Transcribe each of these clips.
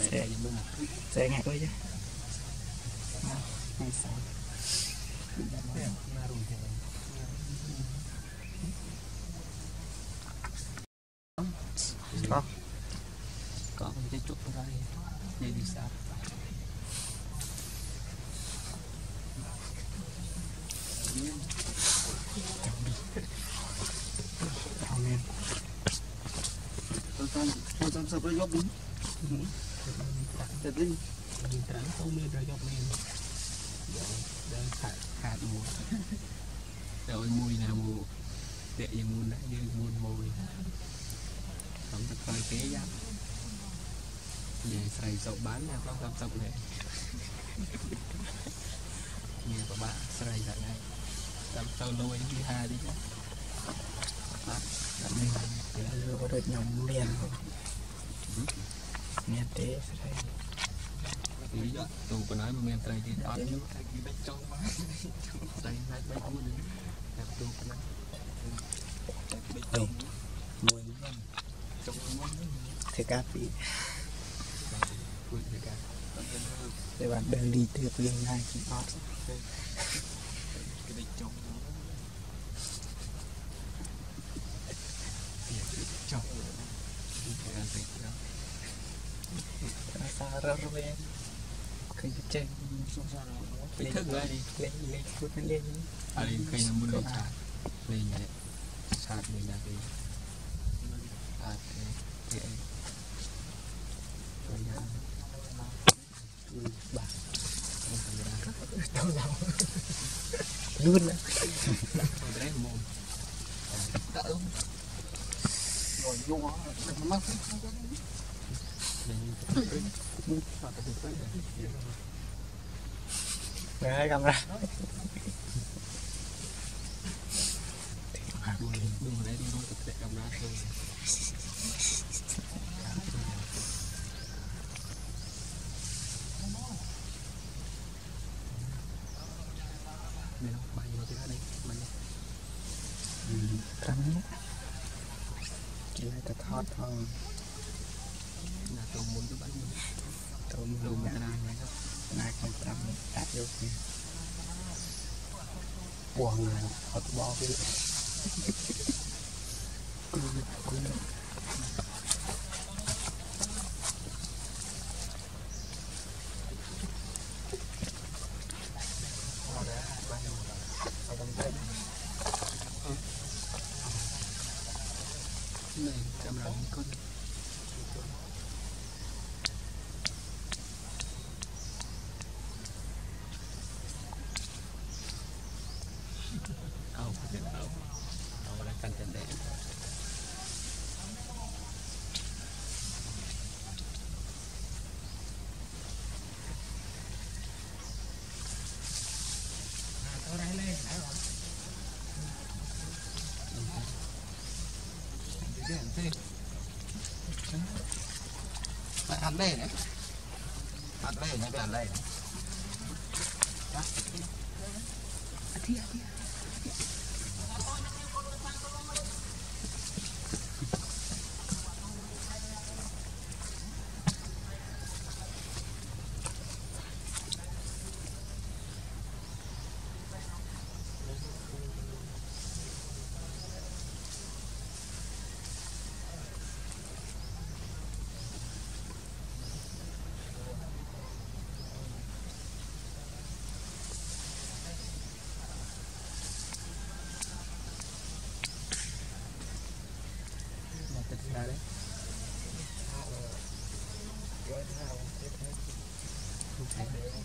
sẽ sẽ ngày thôi chứ ngày sau có có cái chút ra đây đi sao ចិត្តវិញយើងត្រាំទៅមានប្រយោជន៍មែនយើងដើរខាត់ខាត់មួយទៅឲ្យមួយណាមួយតែយើងមួយណាយើងមួយមួយខ្ញុំទៅក្រោយគេយ៉ាយាយស្រីសុបបានណាប្រុសតាមសុបនេះយាយបបាក់ស្រីដល់ណាតាមទៅលួយទីហាទីណាបាទដល់នេះគេលើរត់ខ្ញុំមាន មានទេស្រីពីទូបណ្ដោយមិនមានត្រីទេអត់យូរតែគេបិចចូលមកស្រីណាច់បីគួរតែទូបណ្ដោយតែបិចចូលមួយហ្នឹងចូលមួយធ្វើការពីធ្វើការតែបានដឹងលីទៅពីណាគេអត់ ra rồi em cái chơi Bị thức rồi lên lên chút lên à đi khi nó muốn lên sạt lên nhẹ sạt lên là cái sạt cái cái rồi ra bà không phải luôn á đấy mồm đỡ rồi vô nó mắc Đấy, camera đừng đừng đấy đi thôi để cầm ra thôi đây đâu bay vào cái đó đây bay trắng nhé chỉ là cái thọt thôi là tôi muốn cái bánh này ไปอัดเล่เนี่ยอัดเล่เนี่ยเป็นอัดเล่นะอาที่ย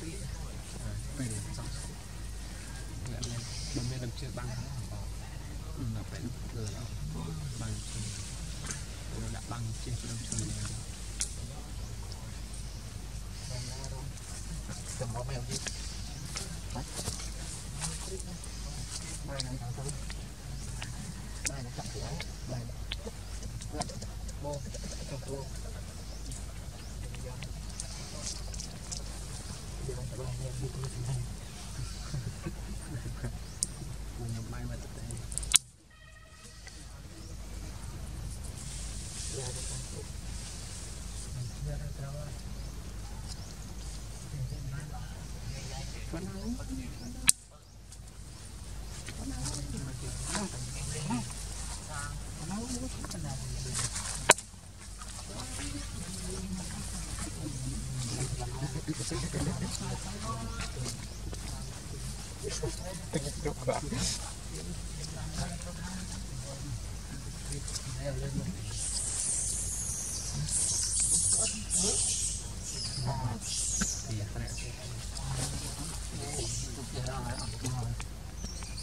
ពេលចង់អ្នកមានមិនមានដំជឿបាំងហ្នឹងដល់ពេលលើបាំងជឿដាក់បាំងជឿដំជឿនេះ cầm bó mèo gì bài này thằng tôi bài này chặt cửa bài này mô trong tua Hãy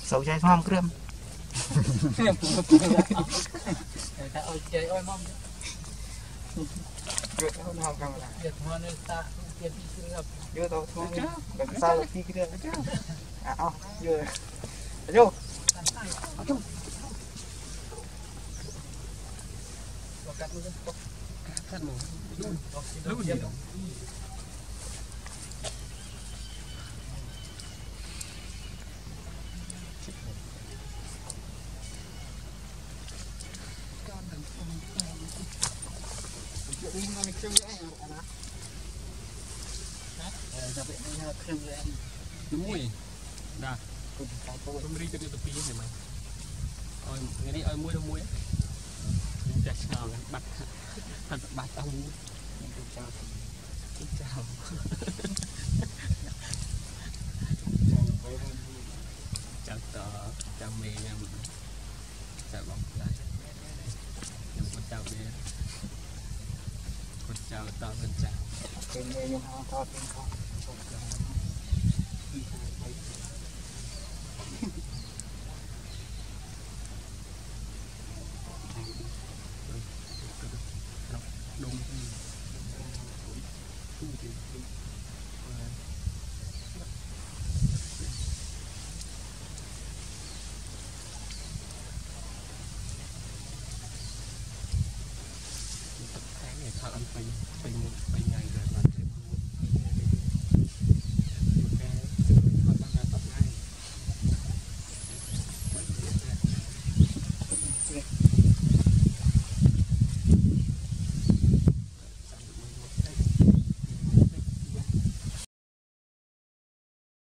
sầu chai phong krem ta ơi chơi ơi mong. Được không học cầm lại được mà đưa tao thôi. Được sao được đi kia à ô vừa vô cắt một lúc gì đâu mũi đã tôi mới đi từ từ pin này mày ôi cái này ôi mũi đâu mũi chả chào bắt bắt bắt ông chào chào tờ, chào mẹ nha chào 今天用 yang awal.